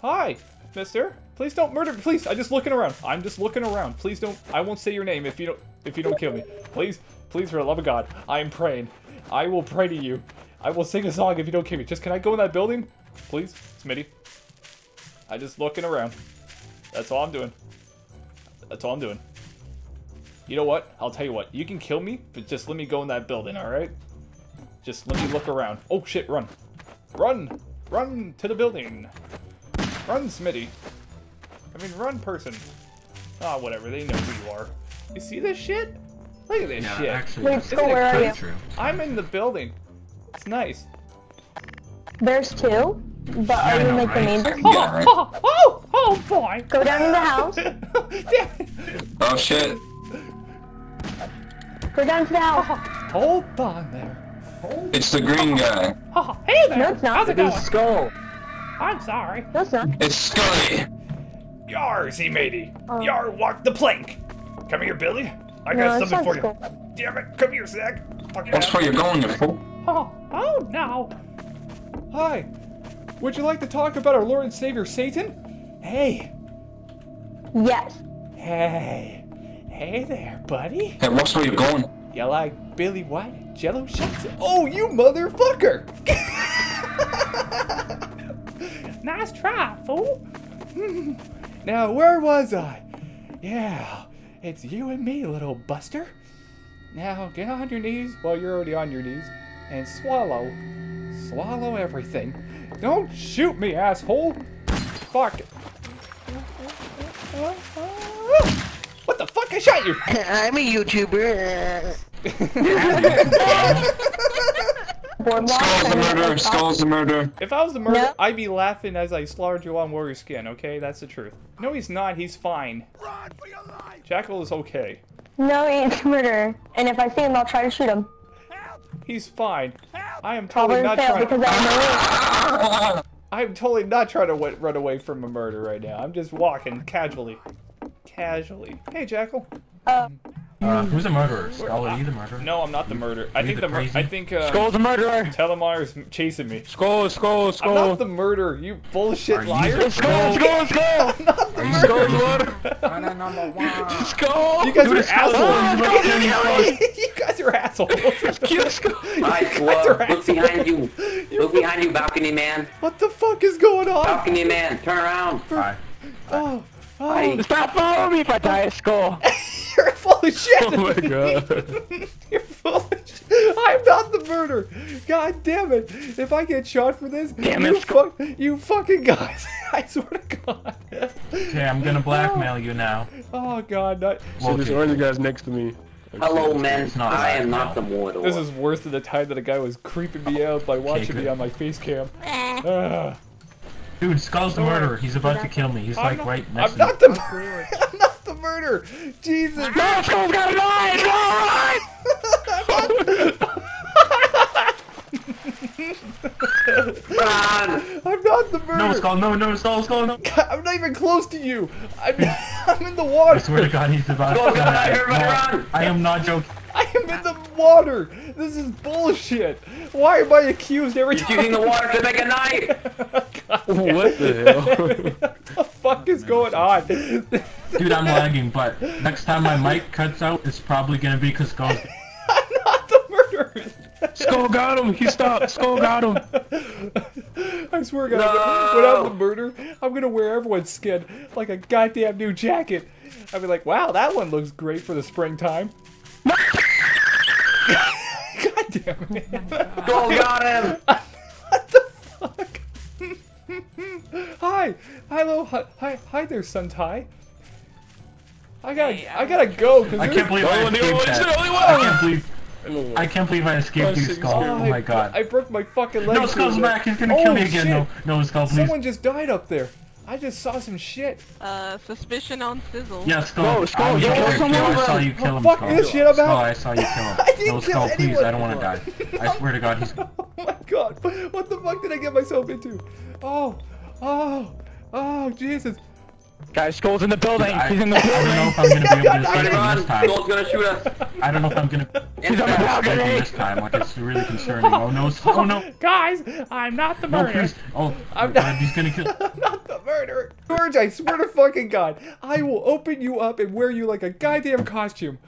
Hi, mister. Please don't murder me. Please, I'm just looking around. I'm just looking around. Please don't. I won't say your name if you don't. If you don't kill me. Please, please, for the love of God, I am praying. I will pray to you. I will sing a song if you don't kill me. Just can I go in that building, please, Smitty? I'm just looking around. That's all I'm doing. That's all I'm doing. You know what? I'll tell you what. You can kill me, but just let me go in that building, alright? Just let me look around. Oh shit, run. Run! Run to the building! Run, Smitty. I mean, run, person. Ah, whatever. They know who you are. You see this shit? Look at this Yeah, shit. actually, Wait, that's Skull, where are you? true. I'm in the building. It's nice. There's two, but I are you know, like the main right? Yeah, right. Oh, oh, oh boy. Go down in the house. Oh shit. Go down to the house. Hold on there. It's the green guy. Oh, hey there. No, it's not. How's it going? Skull. I'm sorry. No, it's not. It's Scully. Yar, see matey. Oh. Yar, walk the plank. Come here, Billy. I No, got it's something not for you. Damn it. Come here, Zach. Fucking That's where you're going, you fool. Oh, oh no. Hi. Would you like to talk about our Lord and Savior Satan? Hey. Yes. Hey. Hey there, buddy. Hey, what's where you're going? You like Billy White Jello shots? Oh, you motherfucker! nice try, fool. now, where was I? Yeah, it's you and me, little buster. Now, get on your knees. Well, you're already on your knees. And swallow. Swallow everything. Don't shoot me, asshole. Fuck. What the fuck? I shot you! I'm a YouTuber. Skull's the and- murderer. Skull's the murderer. If I was the murderer, No. I'd be laughing as I slaughtered you on warrior skin, okay? That's the truth. No, he's not. He's fine. Run for your life. Jackal is okay. No, he's a murderer. And if I see him, I'll try to shoot him. He's fine. I am Probably totally not trying. because I know I am totally not trying to run away from a murder right now. I'm just walking casually. Casually. Hey, Jackal. Uh, Uh, who's the murderer? Skull, are you the murderer? No, I'm not the murderer. I think the the? I think uh, Skull's a murderer. Telemar's chasing me. Skull, skull, Skull. I'm not the murderer. You bullshit Are you liar. the- Skull, skull, skull. Are you Skull's the murderer. number one. Skull. You guys are assholes. you guys are assholes. Kill Skull. Right, are look, look behind you. Look behind you, balcony man. What the fuck is going on? Balcony man, turn around. Hi. Oh, oh. Stop following me if I die, Skull. You're full of shit. Oh my god. You're full of shit. I'm not the murderer. God damn it. If I get shot for this, Damn you, it. fuck, you fucking guys. I swear to God. Okay, I'm gonna blackmail you now. Oh God. Not, So this Okay. orange guy's next to me. Hello, men. It's I am not the mortal. this is worse than the time that a guy was creeping me out by watching me on my face cam. Ugh. Dude, Skull's the murderer. He's about to kill me. He's I'm like not, right next I'm to me. not the murderer. I'm not the murderer. Jesus. No, Skull's gotta die! Skull, Run! I'm not the murderer. No, Skull, no, no, Skull, Skull, no. I'm not even close to you. I'm, I'm in the water. I water. swear to God, he's about to Skull, kill God, me. everybody No, run! I am not joking. I am in the water. This is bullshit. Why am I accused every He's time? using the water to make a knife! What the hell? what the fuck is going on? Dude, I'm lagging, but next time my mic cuts out, it's probably gonna be because Skull's. I'm not the murderer. Skull got him. He stopped. Skull got him. I swear to God, when I'm the murderer, I'm gonna wear everyone's skin like a goddamn new jacket. I'll be like, wow, that one looks great for the springtime. God damn it. Skull got him! Hi, hello, hi, hi, hi there, Suntai. I gotta, I gotta go. Cause I can't believe I Oh, the only escaped one, that. the only I can't believe. I can't believe I escaped you, Skull. Oh, Oh my God. I broke my fucking leg. No, Skull's through there. back. He's gonna kill Oh, me again. shit. No, no, Skull, please. Someone just died up there. I just saw some shit. Uh, suspicion on Sizzle. Yeah, Skull. No, Skull, I you killed someone. I saw you kill him, Fuck Skull. this shit, I'm Skull. I saw you kill him. I didn't no, kill Skull, please. anyone. I don't want to die. I swear to God, he's. Oh my god. What the fuck did I get myself into? Oh, oh, oh, Jesus. Guys, Skull's in the building. I, He's in the I don't know if I'm gonna be able to Run, escape him this time. Skull's gonna shoot us. I don't know if I'm gonna He's escape on the balcony. him this time. Like it's really concerning. Oh no! Oh no! Guys, I'm not the murderer. No, murderer. please! Oh, I'm God, he's gonna kill. I'm not the murderer. George, I swear to fucking God, I will open you up and wear you like a goddamn costume.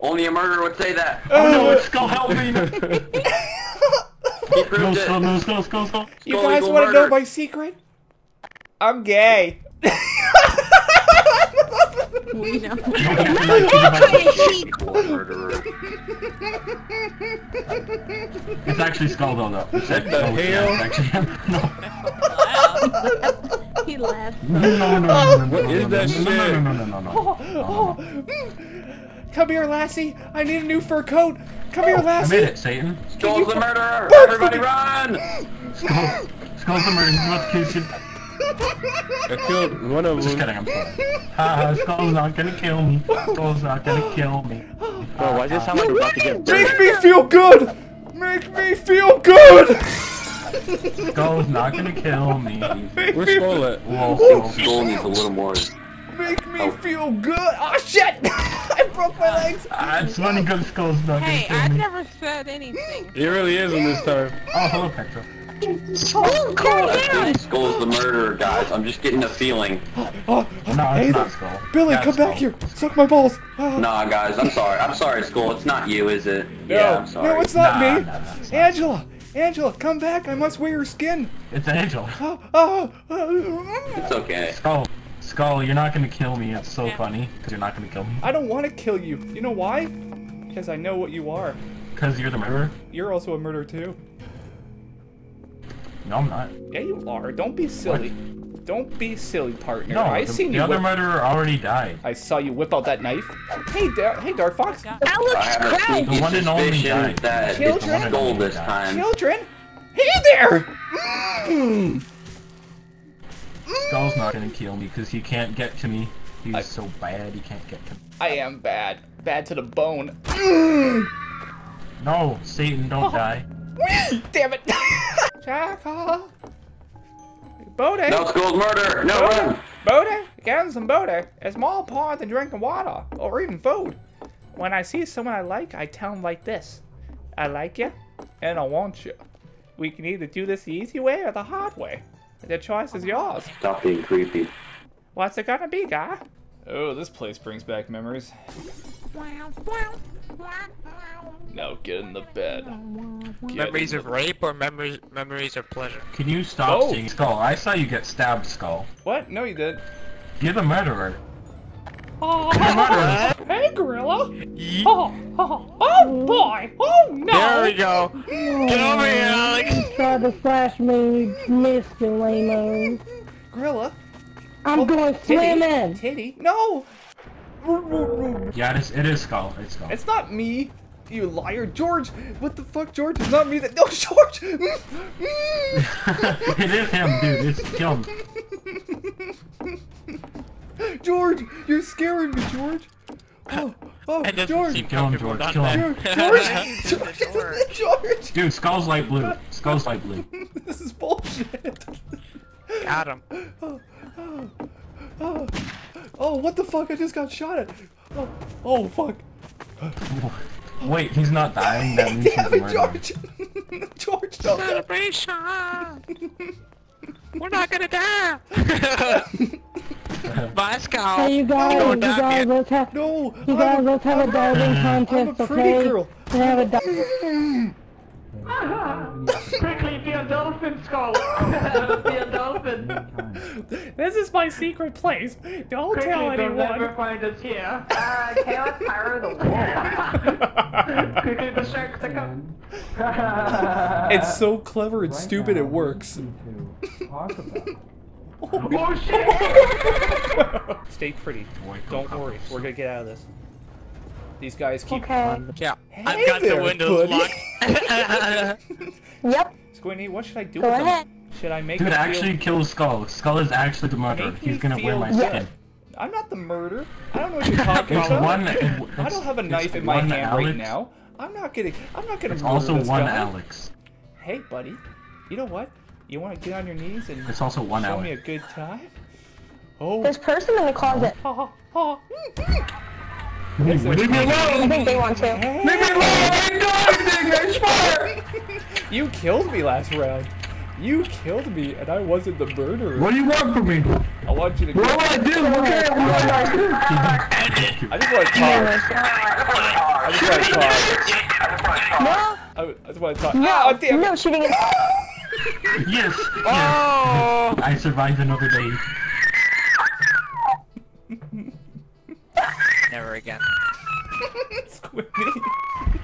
Only a murderer would say that. Oh no! It's Skull, help me! No, He proved Skull, it. no, Skull, Skull, Skull. You Skull guys Eagle want to know murder. my secret? I'm gay. We know. You have to like keep it by- Murderer. It's actually Skull though, though. It's What the oh, yeah, hell? it's actually him. No. Wow. he laughed. No, no, no, no, no, What no, is no, that no, shit? No, no, no, no, no, no. Oh, mm. Come here, Lassie. I need a new fur coat. Come here, I Lassie. made it, Satan. Skull's the murderer. Burn Everybody for me. run. Skull, Skull's the murderer. He's about to kill you. I killed one of Just them. kidding, I'm sorry. Haha, Skull's not gonna kill me. Skull's not gonna kill me. Bro, why does it sound like we're about to get Make me feel good. Make me feel good. Skull's not gonna kill me. Make Where's me, Skull at? Whoa, I Skull. Skull needs a little more. make me feel good. Oh shit! I broke my legs. Ah, it's funny because Skull's not Hey, gonna I kill me. Hey, I never said anything. He really is in this time. Oh, hello, Petra. I think Skull's the murderer, guys. I'm just getting a feeling. Oh, No, hey it's there. not Skull. Billy, That's come back here. Suck my balls. Ah. Nah, guys, I'm sorry. I'm sorry, Skull. It's not you, is it? Yeah, I'm sorry. No, it's not Nah, me. nah, nah, it's not. Angela, Angela, come back. I must wear your skin. It's Angel. Oh, ah, oh, ah, oh. Ah. It's okay. Skull. Skull, you're not gonna kill me. It's so funny because you're not gonna kill me. I don't want to kill you. You know why? Because I know what you are. Because you're the murderer. You're also a murderer too. No, I'm not. Yeah, you are. Don't be silly. Don't be silly, partner. No, I the, seen the you. other murderer already died. I saw you whip out that knife. Hey, Dar- hey, Dark Fox. I have a sneaky The one and only suspicion guy. that it's Children? Skull this time. Children. Hey there. Mm. Skull's not gonna kill me because he can't get to me. He's I- so bad he can't get to me. I am bad. Bad to the bone. Mm. No, Satan, don't die. Damn it. Jackal. Bode. No, Skull's murder. No, run. Bode. Getting some Bode. It's more important than drinking water or even food. When I see someone I like, I tell them like this. I like you, and I want you. We can either do this the easy way or the hard way. The choice is yours. Stop being creepy. What's it gonna be, guy? Oh, this place brings back memories. Now get in the bed. Get Memories of the- rape or memories memories of pleasure? Can you stop Oh. saying Skull? I saw you get stabbed, Skull. What? No, you did. You're the murderer. Oh, You're the murderer. hey, gorilla. Oh, oh, oh, oh boy. Oh no. There we go. Get over here, oh, Alex. Try to slash me, Mr. Lamo. Gorilla. I'm going swimming. Titty. No. Yeah, it is, it is Skull. It's Skull. It's not me. You liar, George. What the fuck, George? It's not me. That no, George. it is him, dude. It's him. George, you're scaring me, George. Oh, oh, It doesn't George. Keep killing him, comfortable, George, doesn't kill him. George, George, George. Dude, Skull's light blue. Skull's light blue. This is bullshit. Got him. Oh, Oh, oh, Oh, what the fuck? I just got shot at. Oh, oh fuck. Wait, he's not dying. That means he's Damn the it, murderer. George. George, don't. Celebration. We're not gonna die. Bye, Skull. Hey, you guys, Don't you guys, let's have, No, you I'm guys, a, let's have a diving I'm a contest, pretty okay? girl. Let's have a di- my secret place. Don't Quickly, tell they'll never anyone. find us here! Uh, chaos power the wall! Quickly, the sharks are coming! It's so clever and stupid it works. Oh shit! Stay pretty. Boy, Don't go worry. We're gonna get out of this. These guys keep. Okay. Yeah, Hey I've got there, the windows buddy. locked. Yep, Squinty, what should I do go with ahead. them? Should I make Dude, them feel- actually kill Skull. Skull is actually the murderer. Make He's gonna wear my good. skin. I'm not the murderer. I don't know what you're talking It's about. one. I don't have a knife in my one hand right now. I'm not gonna. I'm not gonna It's murder also this one guy. Alex. Hey, buddy. You know what? You want to get on your knees and It's also one show me a good time? Oh. There's person in the closet. Ha, ha, ha. Leave me alone! I think they want to. Leave me alone! I ain't doing anything! I swear! You killed me last round. You killed me, and I wasn't the murderer. What do you want from me? I want you to. What do I do? What can I, what do I do? I just want to talk. I just want to talk. No, I, I just want to talk. no, Ah, damn no shooting it. Yes, yes. Oh! I survived another day. Never again. Squiddy.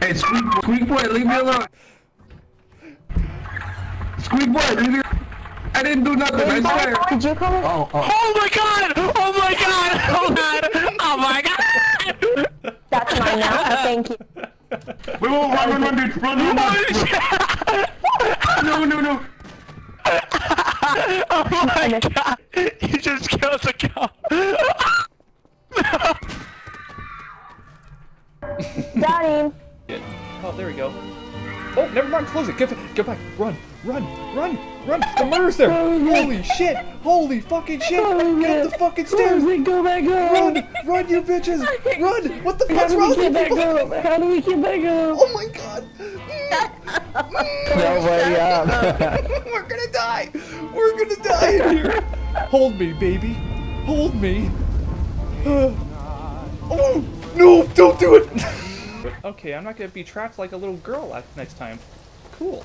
Hey, Squeak, Squeak Boy, leave me alone! Squeak Boy, leave me I didn't do nothing, I swear! Did you call it? Oh, oh. Oh my god! Oh my god! Oh my god! Oh my god! That's mine now. Thank you. Wait, wait, run, run, run, dude, run, run, run. No, no, no! Oh my god! You just killed the cow! Got him. Oh, there we go. Oh, never mind. Close it. Get, get back. Run, run, run, run. The murder's there. Holy shit. Holy fucking shit. Get up the fucking stairs. Go back up! Run, run, you bitches. Run. What the fuck's wrong with you? back people? up? How do we get back up? Oh my god. No way up. We're gonna die. We're gonna die in here. Hold me, baby. Hold me. oh, no, don't do it. Okay, I'm not gonna be trapped like a little girl next time. Cool.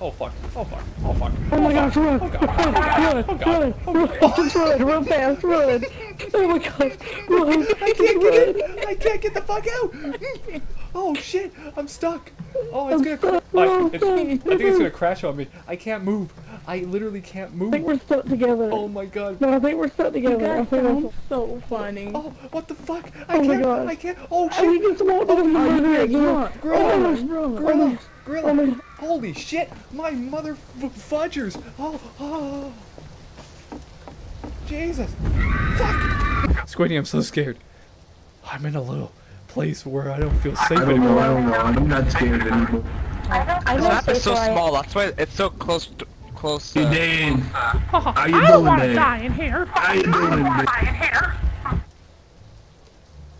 Oh fuck. Oh fuck. Oh fuck. Oh my gosh, run! Oh god. Run! Oh, oh, run! Oh god. Run! Just run! Run fast! Run! Oh my gosh! Run! I can't get in. I can't get the fuck out. Oh shit. I'm stuck. Oh, it's gonna. Cr- I, it's, I think it's gonna crash on me. I can't move. I literally can't I think we're stuck together. Oh my god. No, I think we're stuck together. I think we're... so funny. Oh, what the fuck? I Oh can't. God. I can't. Oh Oh, we shit. just walked into the murder again. Gorilla. Oh, Gorilla. Oh Gorilla. my- Holy shit. My mother f- fudgers. Oh, oh. Jesus. Fuck. Squiddy, I'm so scared. I'm in a little place where I don't feel safe I don't know, anymore. I don't know, I'm not scared anymore. I This know map is so safe where I- small, that's why it's so close to, close You uh, Dan, how I you don't doing want to die in here. How you doing there?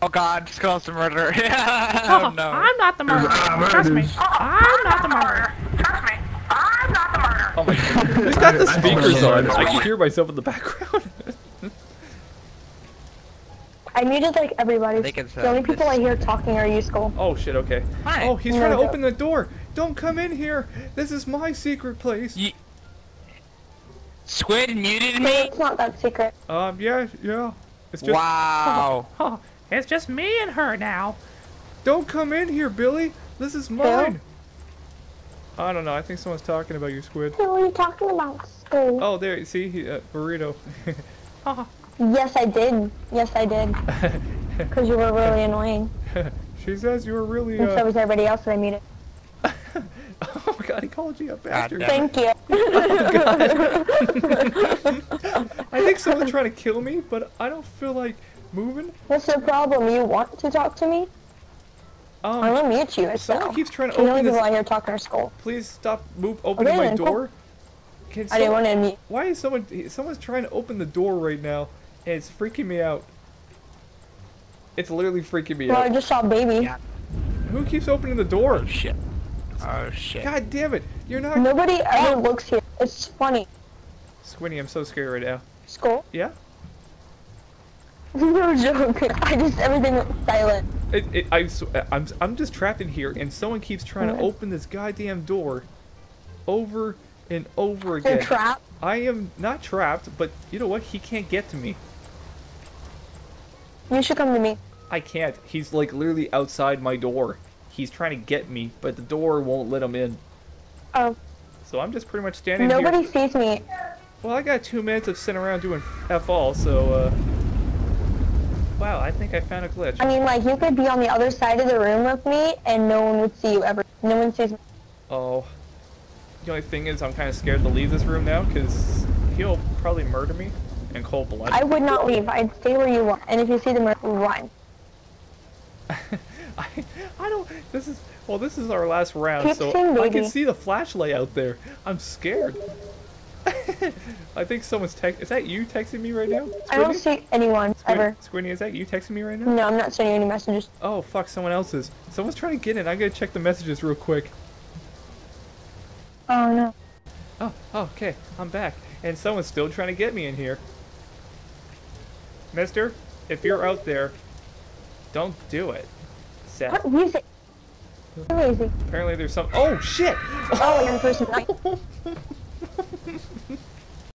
Oh god, just call us the murderer. oh no. I'm not the murderer. Ah, Trust me. murders. I'm not the murderer. Trust me. I'm not the murderer. Oh my god. Who's got the speakers on? I can hear myself in the background. I muted like everybody. the only uh, people I hear talking are you, Skull. oh shit, okay. Hi. Oh, he's No, trying to no. open the door. Don't come in here. This is my secret place. Ye- Squid muted me? it's not that secret. Um, yeah, yeah. It's just. Wow. Oh, it's just me and her now. Don't come in here, Billy. This is mine. I don't know. I think someone's talking about you, Squid. What are you talking about, Skull? Oh, there. You see, he, uh, burrito. Yes, I did. Yes, I did. Because you were really annoying. she says you were really. And so Uh... was everybody else that I muted. oh god, he called you a bastard. Thank you. I think someone's trying to kill me, but I don't feel like moving. What's the problem? You want to talk to me? I'm Um, gonna mute you. someone So. keeps trying to The only open people this. I hear talking are Skull. Please stop. Move. Opening Okay, my door. Can I didn't want to mute. Why is someone? Someone's trying to open the door right now, and it's freaking me out. It's literally freaking me out. Well, I just saw baby. Yeah. Who keeps opening the door? Oh shit. Oh shit. God damn it! You're not. Nobody ever oh. looks here. It's funny. Squinty, I'm so scared right now. Skull? Yeah. no joke. I just everything went silent. It, it, I, s- I'm, I'm just trapped in here, and someone keeps trying to open this goddamn door, over and over You're again. trapped. I am not trapped, but you know what? He can't get to me. You should come to me. I can't. He's like literally outside my door. He's trying to get me, but the door won't let him in. Oh, So I'm just pretty much standing nobody here. sees me. Well, I got two minutes of sitting around doing f all, so uh. Wow, I think I found a glitch. I mean, like you could be on the other side of the room with me, and no one would see you ever. No one sees me. Oh. The only thing is, I'm kind of scared to leave this room now, because he'll probably murder me in cold blood. I would not leave. I'd stay where you are. And if you see the murder, run. I, I don't. This is. Well, this is our last round, Keep so I can see the flashlight out there. I'm scared. I think someone's text. Is that you texting me right now? I don't see anyone ever. Squidney, is that you texting me right now? No, I'm not sending any messages. Oh fuck, someone else is. Someone's trying to get in. I gotta check the messages real quick. Oh no. Oh, oh, okay, I'm back. And someone's still trying to get me in here. Mister, if you're out there, don't do it. Seth. What music? Where is he? Apparently there's some. Oh shit! Oh, another person.